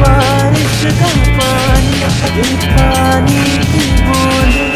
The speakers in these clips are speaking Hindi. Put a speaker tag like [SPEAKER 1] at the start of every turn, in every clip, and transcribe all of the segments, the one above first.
[SPEAKER 1] बारिश का पानी पानी की बूंद।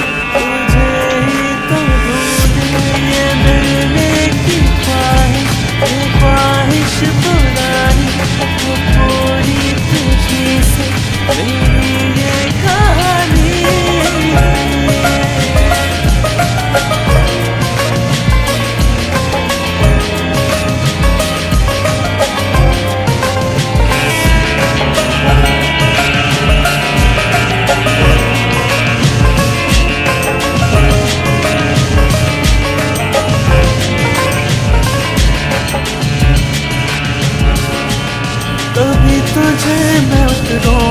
[SPEAKER 1] तुझे मैं उतरूं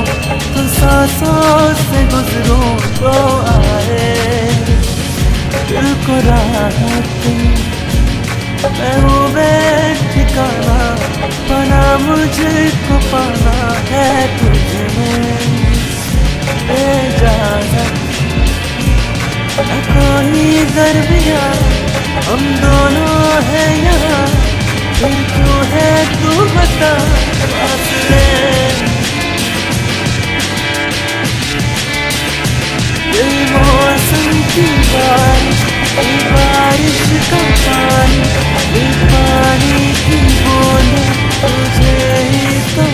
[SPEAKER 1] तो सांसों से गुजरूं तो आए। दिल को राहत मैं हूँ ठिकाना बना मुझे को पाना है तुझे कोई दरमिया, हम दोनों हैं यहाँ। फिर क्यों है तू बता? की बारिश ये बारिश का पानी ये पानी, की बोले तुझे ही तो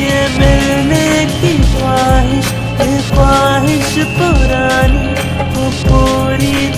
[SPEAKER 1] ये मिलने की ख्वाहिश ये ख्वाहिश पुरानी वो पूरी